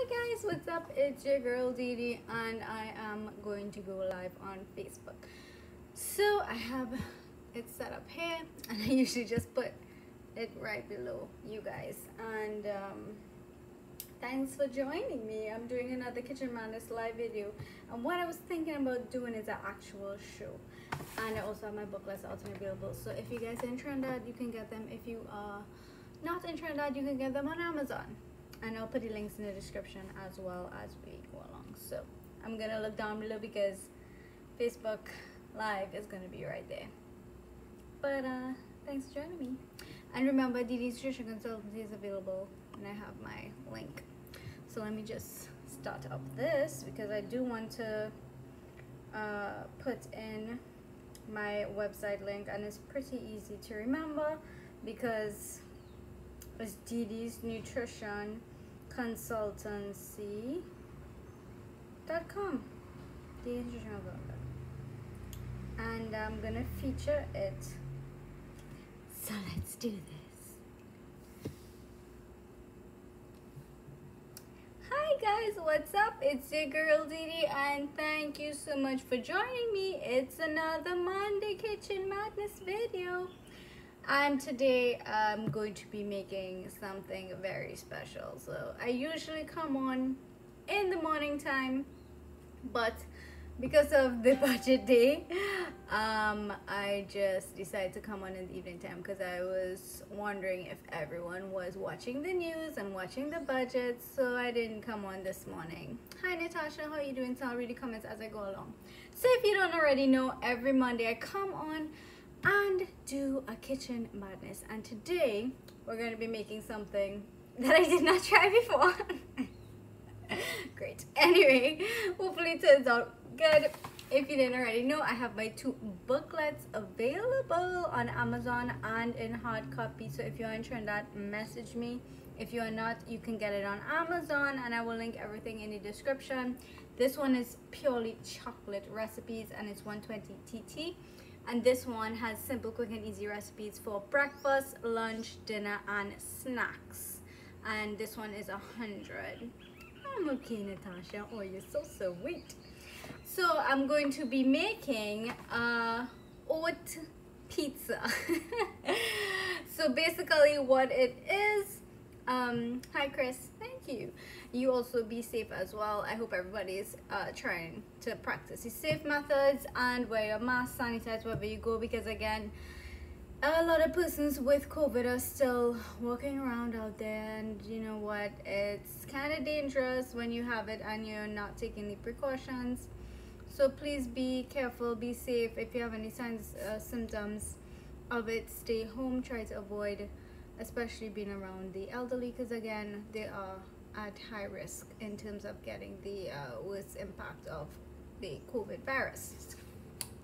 Hi guys, what's up? It's your girl Didi and I am going to go live on Facebook. So I have it set up here and I usually just put it right below you guys. And um, thanks for joining me. I'm doing another Kitchen Madness live video. And what I was thinking about doing is an actual show. And I also have my booklets also available. So if you guys are in Trinidad, you can get them. If you are not in Trinidad, you can get them on Amazon and I'll put the links in the description as well as we go along. So I'm gonna look down below because Facebook Live is gonna be right there. But uh, thanks for joining me. And remember, Didi's Nutrition Consultancy is available, and I have my link. So let me just start up this because I do want to uh, put in my website link, and it's pretty easy to remember because it's Didi's Nutrition consultancy.com the intercom and I'm gonna feature it. So let's do this. Hi guys what's up? It's your girl Didi and thank you so much for joining me. It's another Monday Kitchen Madness video and today I'm going to be making something very special. So I usually come on in the morning time but because of the budget day um, I just decided to come on in the evening time because I was wondering if everyone was watching the news and watching the budget so I didn't come on this morning. Hi Natasha. How are you doing? So I'll read the comments as I go along. So if you don't already know every Monday I come on and do a kitchen madness. And today we're going to be making something that I did not try before. Great. Anyway hopefully it turns out good. If you didn't already know I have my two booklets available on Amazon and in hard copy. So if you're interested in that message me. If you are not you can get it on Amazon and I will link everything in the description this one is purely chocolate recipes and it's 120 TT and this one has simple quick and easy recipes for breakfast lunch dinner and snacks. And this one is a hundred. I'm okay natasha. Oh you're so sweet. So i'm going to be making a oat pizza. So basically what it is um hi chris. Thank you. You also be safe as well. I hope everybody's uh, trying to practice the safe methods and wear your mask sanitize wherever you go because again a lot of persons with covid are still walking around out there and you know what? It's kind of dangerous when you have it and you're not taking the precautions. So please be careful be safe. If you have any signs uh, symptoms of it stay home. Try to avoid especially being around the elderly because again they are at high risk in terms of getting the uh, worst impact of the COVID virus.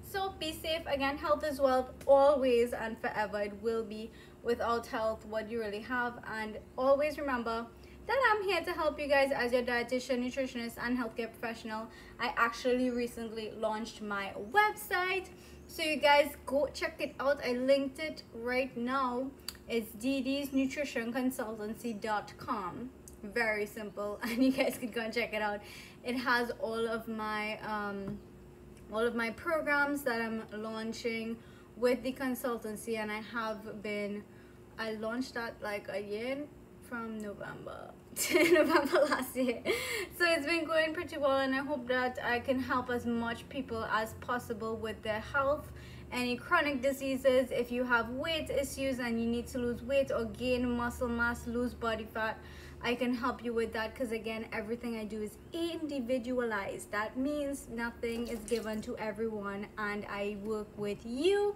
So be safe. Again, health is wealth always and forever. It will be without health what you really have. And always remember that I'm here to help you guys as your dietitian, nutritionist, and healthcare professional. I actually recently launched my website. So you guys go check it out. I linked it right now. It's ddnutritionconsultancy.com very simple and you guys can go and check it out. It has all of my um, all of my programs that I'm launching with the consultancy and I have been I launched that like a year from November to November last year. So it's been going pretty well and I hope that I can help as much people as possible with their health any chronic diseases if you have weight issues and you need to lose weight or gain muscle mass lose body fat I can help you with that because again everything I do is individualized. That means nothing is given to everyone and I work with you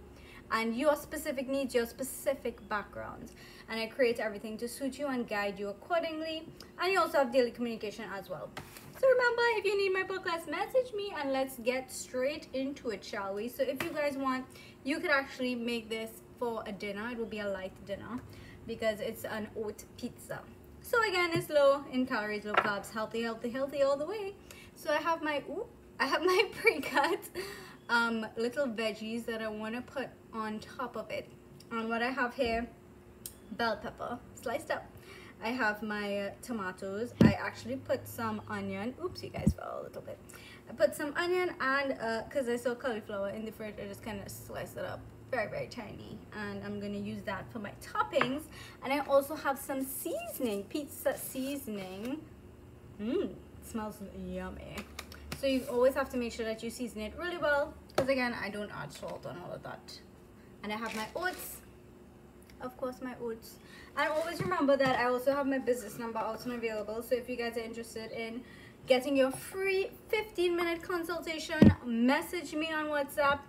and your specific needs your specific background and I create everything to suit you and guide you accordingly. And you also have daily communication as well so remember if you need my book message me and let's get straight into it shall we so if you guys want you could actually make this for a dinner it will be a light dinner because it's an oat pizza so again, it's low in calories, low carbs, healthy, healthy, healthy all the way. So I have my, ooh, I have my pre-cut um, little veggies that I want to put on top of it. And what I have here, bell pepper, sliced up. I have my tomatoes. I actually put some onion. Oops, you guys fell a little bit. I put some onion and because uh, I saw cauliflower in the fridge, I just kind of sliced it up very, very tiny. And I'm going to use that for my toppings. And I also have some seasoning, pizza seasoning. Mmm, smells yummy. So you always have to make sure that you season it really well. Because again, I don't add salt and all of that. And I have my oats. Of course, my oats and always remember that I also have my business number and available. So if you guys are interested in getting your free 15 minute consultation, message me on WhatsApp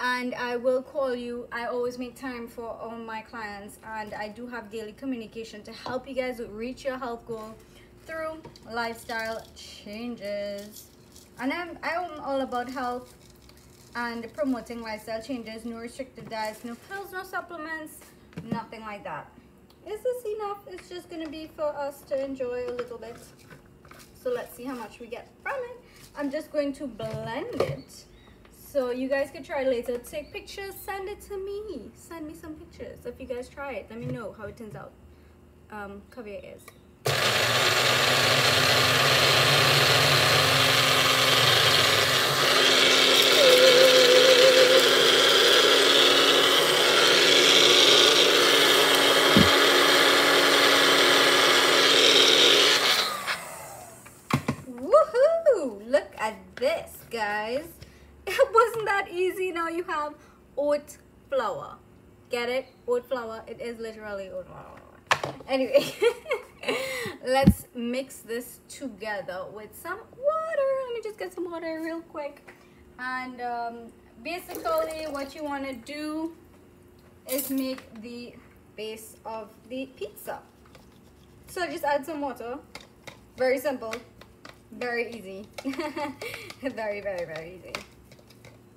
and I will call you. I always make time for all my clients and I do have daily communication to help you guys reach your health goal through lifestyle changes. And I'm, I'm all about health and promoting lifestyle changes, no restricted diets, no pills, no supplements, nothing like that is this enough? It's just gonna be for us to enjoy a little bit. So let's see how much we get from it. I'm just going to blend it. So you guys can try later. Take pictures send it to me. Send me some pictures. If you guys try it let me know how it turns out. Um cover your ears guys. It wasn't that easy. Now you have oat flour. Get it? Oat flour. It is literally. Anyway, let's mix this together with some water. Let me just get some water real quick. And um, basically what you want to do is make the base of the pizza. So just add some water. Very simple very easy very very very easy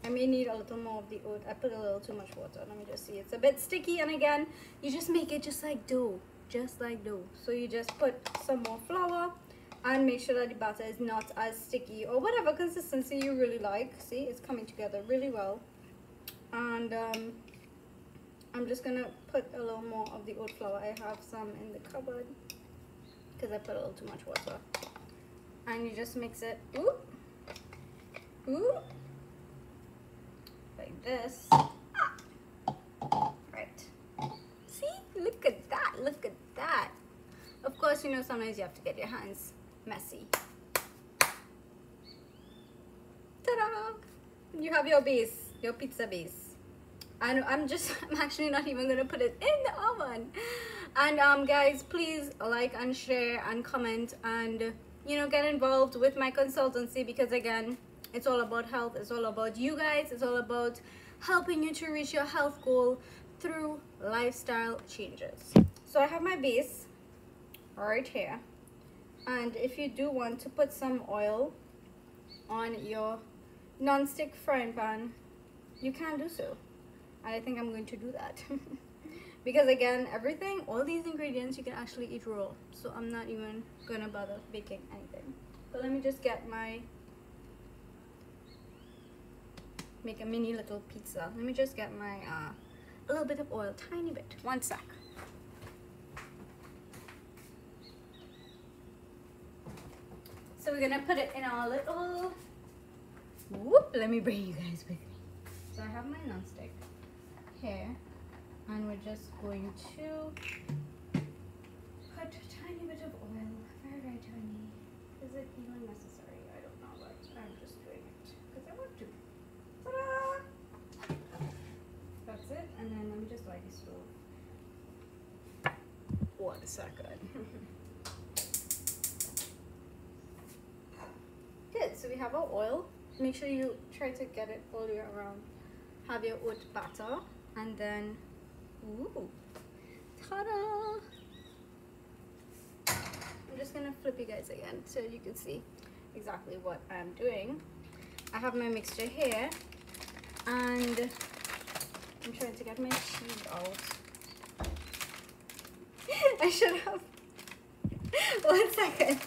I may need a little more of the oat. I put a little too much water. Let me just see. It's a bit sticky and again you just make it just like dough. Just like dough. So you just put some more flour and make sure that the batter is not as sticky or whatever consistency you really like. See it's coming together really well. And um, I'm just gonna put a little more of the oat flour. I have some in the cupboard because I put a little too much water. And you just mix it. Ooh, ooh, this. Right. See? Look at that look at that. Of course you know sometimes you have to get your hands messy. Ta-da! You have your base your pizza base. And I'm just I'm actually not even gonna put it in the oven. And um guys please like and share and comment and you know get involved with my consultancy because again it's all about health it's all about you guys it's all about helping you to reach your health goal through lifestyle changes. So i have my base right here. And if you do want to put some oil on your non-stick frying pan you can do so. And i think i'm going to do that. Because again everything all these ingredients you can actually eat raw. So i'm not even gonna bother baking anything. But let me just get my make a mini little pizza let me just get my uh, a little bit of oil tiny bit one sec so we're gonna put it in our little whoop let me bring you guys with me so i have my non-stick here and we're just going to put a tiny bit of oil, very, very tiny. Is it even necessary? I don't know, but I'm just doing it because I want to. Ta-da! That's it, and then let me just light the stove. One second. Good, so we have our oil. Make sure you try to get it all way around. Have your oat batter, and then Ooh. Ta-da! I'm just gonna flip you guys again so you can see exactly what I'm doing. I have my mixture here and I'm trying to get my cheese out. I should have, one second.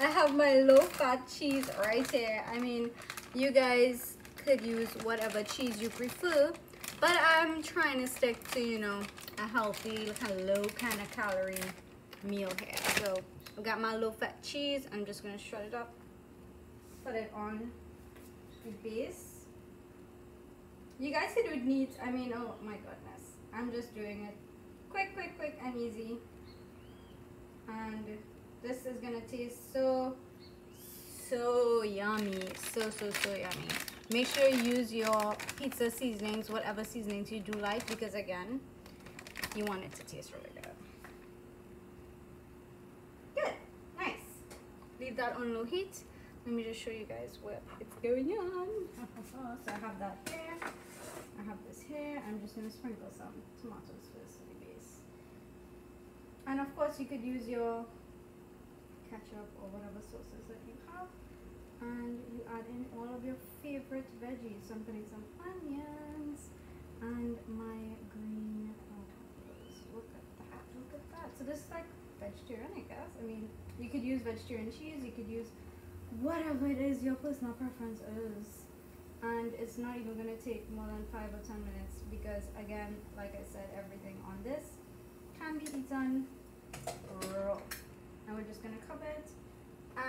I have my low fat cheese right here. I mean, you guys could use whatever cheese you prefer but I'm trying to stick to, you know, a healthy, kind of low kind of calorie meal here. So I've got my low fat cheese. I'm just gonna shred it up, put it on the base. You guys could do it neat. I mean, oh my goodness. I'm just doing it quick, quick, quick and easy. And this is gonna taste so, so yummy. So, so, so yummy. Make sure you use your pizza seasonings, whatever seasonings you do like, because again, you want it to taste really good. Good, nice. Leave that on low heat. Let me just show you guys what it's going on. so I have that here. I have this here. I'm just gonna sprinkle some tomatoes first in the base. And of course you could use your ketchup or whatever sauces that you have and you add in all of your favorite veggies. So I'm putting some onions and my green peppers. Look at that, look at that. So this is like vegetarian, I guess. I mean, you could use vegetarian cheese, you could use whatever it is your personal preference is. And it's not even gonna take more than five or ten minutes because again, like I said, everything on this can be eaten raw. And we're just gonna cover it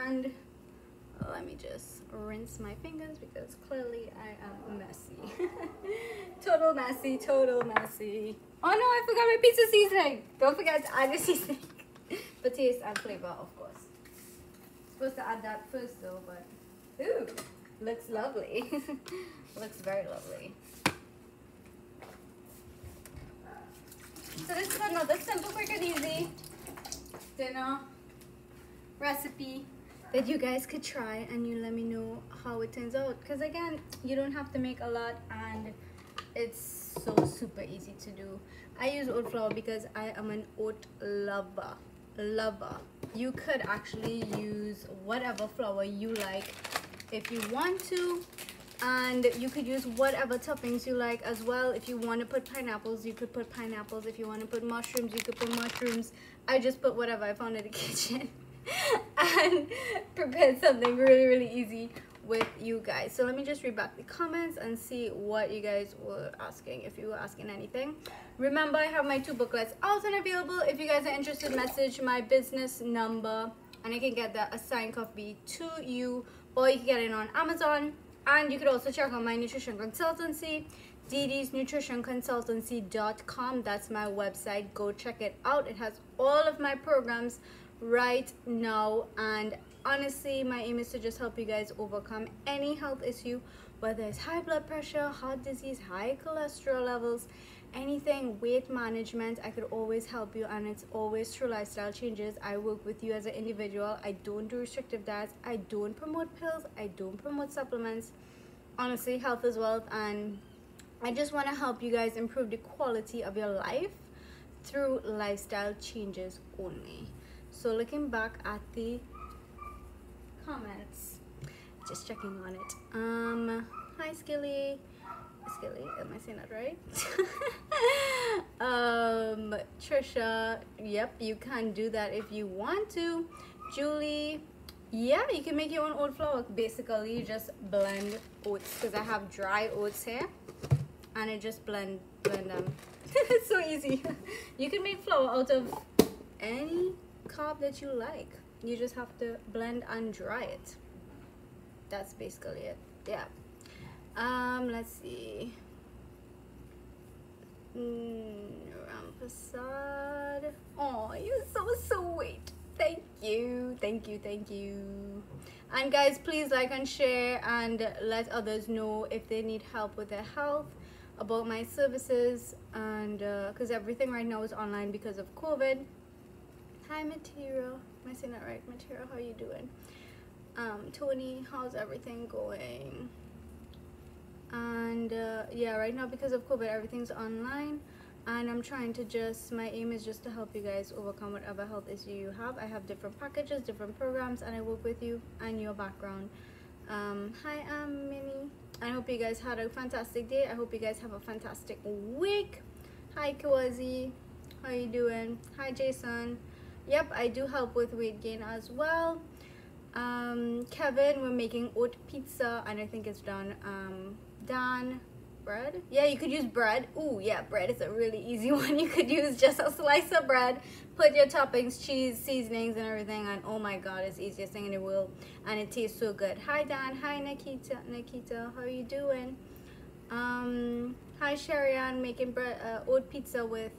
and let me just rinse my fingers because clearly I am messy. total messy, total messy. Oh no, I forgot my pizza seasoning. Don't forget to add your seasoning. for taste and flavor, of course. Supposed to add that first though, but ooh, looks lovely. looks very lovely. So this is another simple, quick and easy dinner recipe that you guys could try and you let me know how it turns out. Because again you don't have to make a lot and it's so super easy to do. I use oat flour because i am an oat lover lover. You could actually use whatever flour you like. If you want to and you could use whatever toppings you like as well. If you want to put pineapples you could put pineapples. If you want to put mushrooms you could put mushrooms. I just put whatever i found in the kitchen and prepared something really really easy with you guys. So let me just read back the comments and see what you guys were asking if you were asking anything. Remember i have my two booklets out and available. If you guys are interested message my business number and i can get that assigned copy to you. Or you can get it on amazon and you could also check out my nutrition consultancy didisnutritionconsultancy.com. That's my website. Go check it out. It has all of my programs right now and honestly my aim is to just help you guys overcome any health issue whether it's high blood pressure heart disease high cholesterol levels anything weight management i could always help you and it's always through lifestyle changes. I work with you as an individual. I don't do restrictive diets. I don't promote pills. I don't promote supplements. Honestly health is wealth and i just want to help you guys improve the quality of your life through lifestyle changes only. So looking back at the comments just checking on it. Um hi skilly skilly am i saying that right? Um trisha yep you can do that if you want to. Julie yeah you can make your own oat flour. Basically just blend oats because i have dry oats here and I just blend blend them. It's so easy. You can make flour out of any carb that you like. You just have to blend and dry it. That's basically it. Yeah um let's see mm, Rampasad. oh you're so sweet thank you thank you thank you and guys please like and share and let others know if they need help with their health about my services and because uh, everything right now is online because of covid Hi, Material. Am I saying that right? Material, how you doing? Um, Tony, how's everything going? And uh, yeah, right now because of COVID, everything's online. And I'm trying to just, my aim is just to help you guys overcome whatever health issue you have. I have different packages, different programs, and I work with you and your background. Um, hi, I'm Minnie. I hope you guys had a fantastic day. I hope you guys have a fantastic week. Hi, Kawazi. How you doing? Hi, Jason yep i do help with weight gain as well um, kevin we're making oat pizza and i think it's done um, dan bread? Yeah you could use bread. Ooh, yeah bread is a really easy one. You could use just a slice of bread put your toppings cheese seasonings and everything and oh my god it's the easiest thing in the world and it tastes so good. Hi dan. Hi nikita. Nikita how are you doing? Um hi Sherian making bread uh, oat pizza with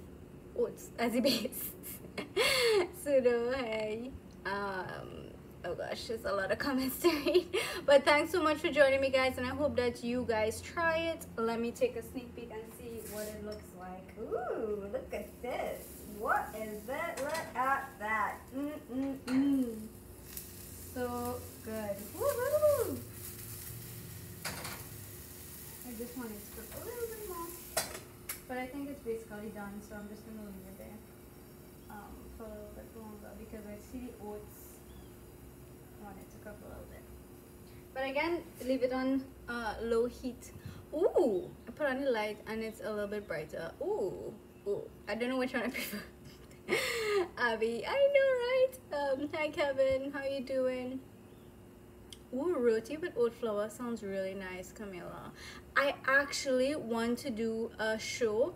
oats as a base pseudo hey. Um oh gosh there's a lot of comments to read. But thanks so much for joining me guys and i hope that you guys try it. Let me take a sneak peek and see what it looks like. Ooh look at this. What is that? Look at that. Mm -mm -mm. so good. Woohoo! i just wanted to put a little bit more but i think it's basically done so i'm just gonna leave it there um, for a little bit longer because i see the oats want it to cook a little bit. But again, leave it on uh, low heat. Ooh, I put on the light and it's a little bit brighter. Ooh, ooh. I don't know which one I prefer. Abby, I know, right? Um, hi Kevin, how are you doing? Ooh, roti with oat flour sounds really nice, Camilla. I actually want to do a show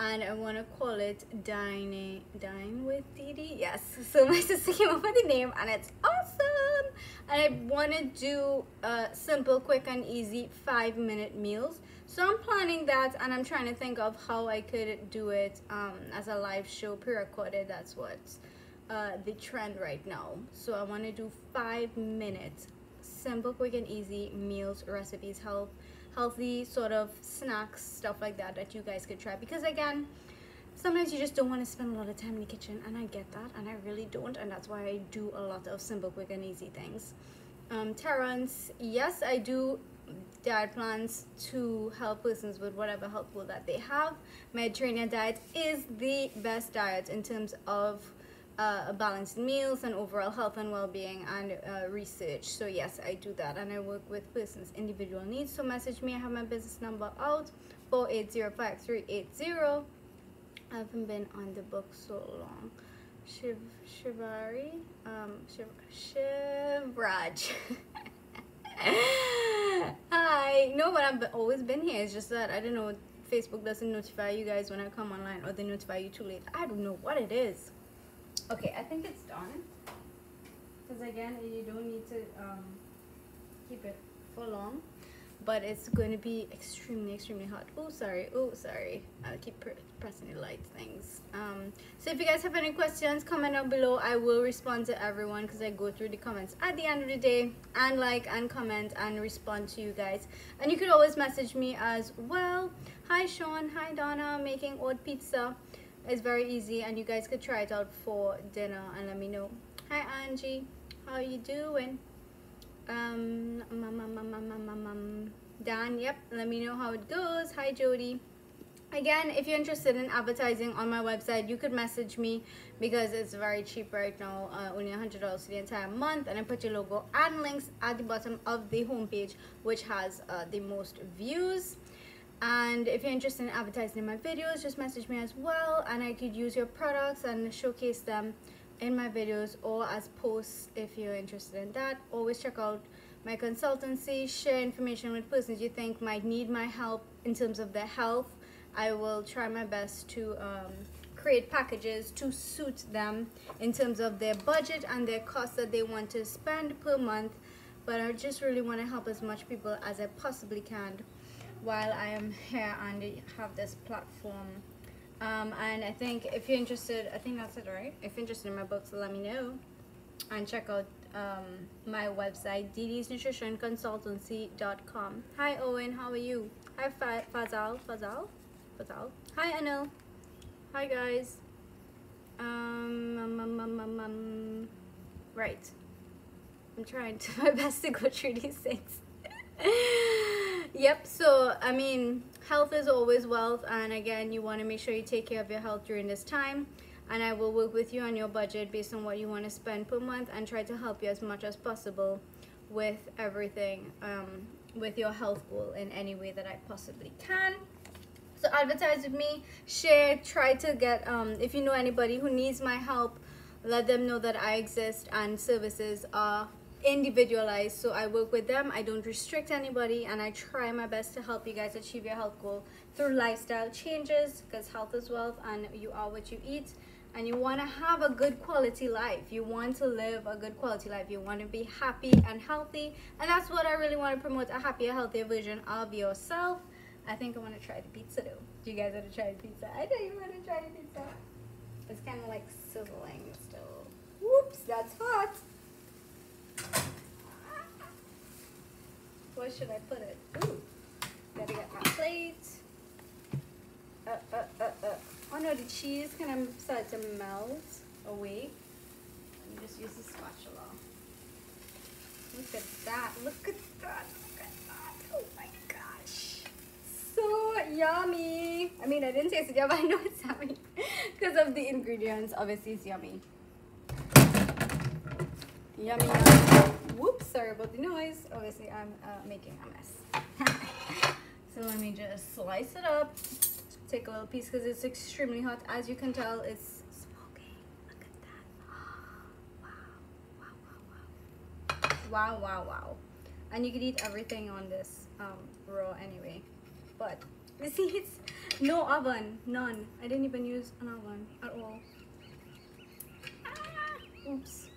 and I want to call it Dine Dine with Didi. Yes, so my sister came up with the name and it's awesome. And I want to do a simple, quick, and easy five minute meals. So I'm planning that and I'm trying to think of how I could do it um, as a live show pre-recorded. That's what's uh, the trend right now. So I want to do five minutes, simple, quick, and easy meals, recipes, help healthy sort of snacks, stuff like that that you guys could try. Because again, sometimes you just don't want to spend a lot of time in the kitchen and I get that and I really don't and that's why I do a lot of simple, quick and easy things. Um, Terrence, yes, I do diet plans to help persons with whatever health goal that they have. Mediterranean diet is the best diet in terms of uh, balanced meals and overall health and well-being and uh, research. So yes i do that and i work with persons individual needs. So message me i have my business number out 4805380 i haven't been on the book so long. Shiv shivari um shiv shivraj. Hi. No but i've always been here. It's just that i don't know facebook doesn't notify you guys when i come online or they notify you too late. I don't know what it is Okay, I think it's done. Because again, you don't need to um, keep it for long. But it's going to be extremely, extremely hot. Oh, sorry. Oh, sorry. I'll keep pr pressing the light things. Um, so if you guys have any questions, comment down below. I will respond to everyone because I go through the comments at the end of the day. And like and comment and respond to you guys. And you could always message me as well. Hi, Sean. Hi, Donna. Making oat pizza. It's very easy and you guys could try it out for dinner and let me know. Hi Angie, how are you doing? Um, um, um, Dan, yep, let me know how it goes. Hi Jody. Again, if you're interested in advertising on my website, you could message me because it's very cheap right now, uh, only $100 for the entire month. And I put your logo and links at the bottom of the homepage, which has uh, the most views and if you're interested in advertising in my videos just message me as well and I could use your products and showcase them in my videos or as posts if you're interested in that. Always check out my consultancy share information with persons you think might need my help in terms of their health. I will try my best to um, create packages to suit them in terms of their budget and their cost that they want to spend per month. But I just really want to help as much people as I possibly can while I am here and have this platform. Um, and I think if you're interested, I think that's it, right? If you're interested in my books, let me know. And check out um, my website, didisnutritionconsultancy.com. Hi, Owen. How are you? Hi, Fazal. Fazal? Fazal? Hi, Anil. Hi, guys. Um, um, um, um, um, um, right. I'm trying to my best to go through these things. yep so i mean health is always wealth and again you want to make sure you take care of your health during this time and i will work with you on your budget based on what you want to spend per month and try to help you as much as possible with everything um, with your health goal in any way that i possibly can. So advertise with me share try to get um, if you know anybody who needs my help let them know that i exist and services are individualized so i work with them. I don't restrict anybody and i try my best to help you guys achieve your health goal through lifestyle changes because health is wealth and you are what you eat and you want to have a good quality life. You want to live a good quality life. You want to be happy and healthy and that's what i really want to promote a happier healthier version of yourself. I think i want to try the pizza though do you guys want to try the pizza? I know you want to try the pizza. It's kind of like sizzling still. Whoops that's hot where should i put it Ooh, gotta get my plate uh, uh, uh, uh. Oh no, the cheese kind of started to melt away. Let me just use the spatula. Look at that. Look at that. Look at that. Oh my gosh. So yummy. I mean, I didn't taste it yet, but I know it's yummy because of the ingredients. Obviously, it's yummy. Yummy, yummy. Whoops, sorry about the noise. Obviously, I'm uh, making a mess. so let me just slice it up take a little piece because it's extremely hot. As you can tell, it's smoking. Look at that. Wow, wow, wow, wow. Wow, wow, wow. And you can eat everything on this um, raw anyway. But you see, it's no oven, none. I didn't even use an oven at all. Ah, oops,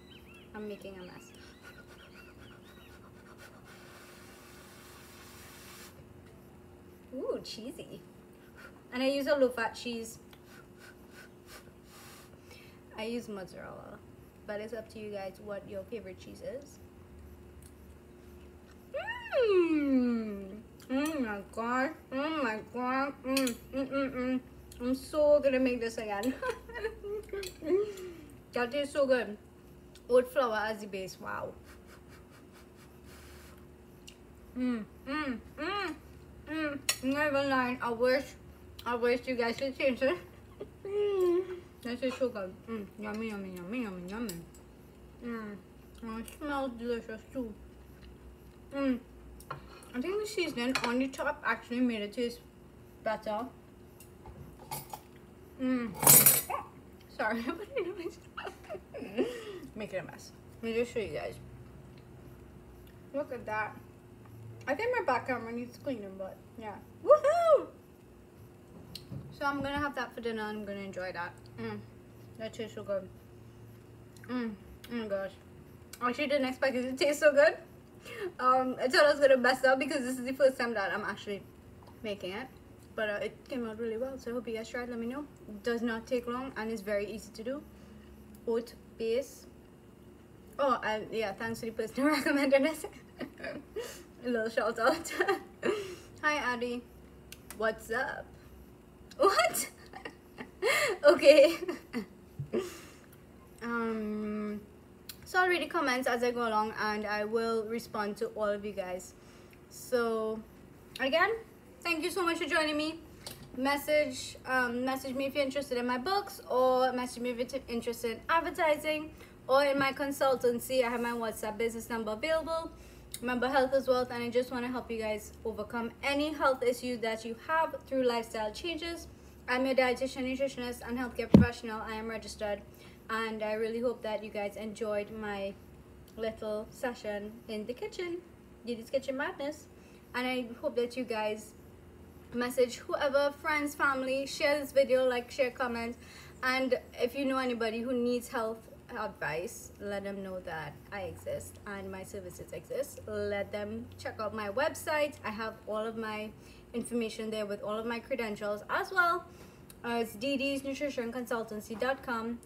I'm making a mess. Ooh, cheesy and I use a low fat cheese I use mozzarella but it's up to you guys what your favorite cheese is Mmm. Oh my god. Oh my god. Mm, mm, mm, mm. I'm so gonna make this again. that tastes so good. Oat flour as the base. Wow. Mmm. Mmm. Mmm. Mmm. Never lying. I wish I wish you guys could taste it. this is so good. Mm, yummy, yummy, yummy, yummy, yummy. Mm. Oh, it smells delicious too. Mm. I think the seasoning on the top actually made it taste better. Mm. Oh, sorry, making a mess. Let me just show you guys. Look at that. I think my back camera needs cleaning, but yeah. Woohoo! So I'm gonna have that for dinner. And I'm gonna enjoy that. Mm, that tastes so good. Mm, oh my gosh. I actually didn't expect it to taste so good. Um, I thought I was gonna mess up because this is the first time that I'm actually making it. But uh, it came out really well, so I hope you guys it. Let me know. It does not take long and it's very easy to do. Oat base. Oh, and yeah, thanks to the person who recommended. A little shout out. Hi, Addie. What's up? What? okay. um, so I'll read the comments as I go along and I will respond to all of you guys. So, again, thank you so much for joining me. Message, um, message me if you're interested in my books or message me if you're interested in advertising or in my consultancy. I have my WhatsApp business number available. Remember, health is wealth, and I just want to help you guys overcome any health issues that you have through lifestyle changes. I'm your dietitian, nutritionist, and healthcare professional. I am registered, and I really hope that you guys enjoyed my little session in the kitchen, Didi's Kitchen Madness. And I hope that you guys message whoever, friends, family, share this video, like, share, comment. And if you know anybody who needs health advice let them know that i exist and my services exist. Let them check out my website. I have all of my information there with all of my credentials as well as Didi's nutrition consultancy.com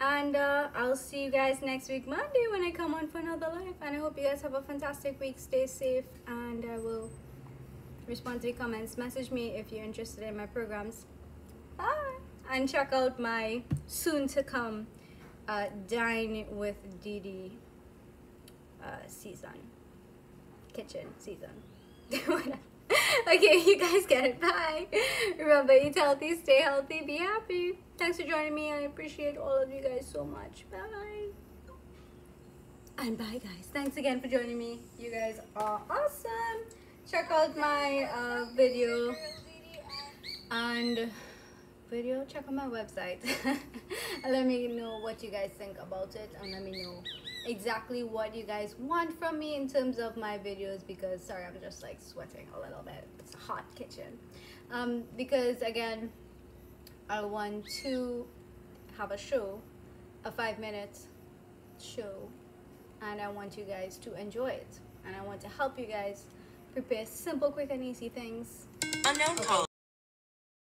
and uh, i'll see you guys next week monday when i come on for another live and i hope you guys have a fantastic week. Stay safe. And i will respond to the comments. Message me if you're interested in my programs. Bye. And check out my soon to come uh, Dine with Didi uh, season. Kitchen season. okay, you guys get it. Bye. Remember, eat healthy, stay healthy, be happy. Thanks for joining me. I appreciate all of you guys so much. Bye. And bye, guys. Thanks again for joining me. You guys are awesome. Check out my uh, video and video, check out my website. let me know what you guys think about it and let me know exactly what you guys want from me in terms of my videos because sorry I'm just like sweating a little bit. It's a hot kitchen. Um, because again I want to have a show a five minute show and I want you guys to enjoy it. And I want to help you guys prepare simple quick and easy things. Unknown code.